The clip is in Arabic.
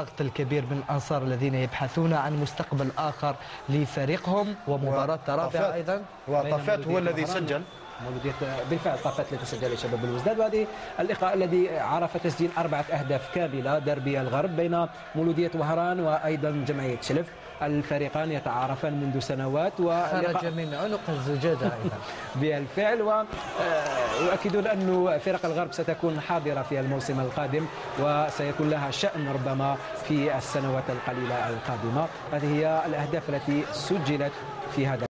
الضغط الكبير من الأنصار الذين يبحثون عن مستقبل آخر لفريقهم ومباراة رابعة أيضا وطفات هو الذي سجل. مولودية بالفعل طفت التي سجل شباب الوزداد وهذه اللقاء الذي عرف تسجيل أربعة أهداف كاملة دربي الغرب بين مولودية وهران وأيضا جمعية شلف. الفريقان يتعارفان منذ سنوات خرج من عنق الزجاجة أيضا. بالفعل. ويؤكدون أن فرق الغرب ستكون حاضرة في الموسم القادم وسيكون لها شأن ربما في السنوات القليلة القادمة. هذه هي الأهداف التي سجلت في هذا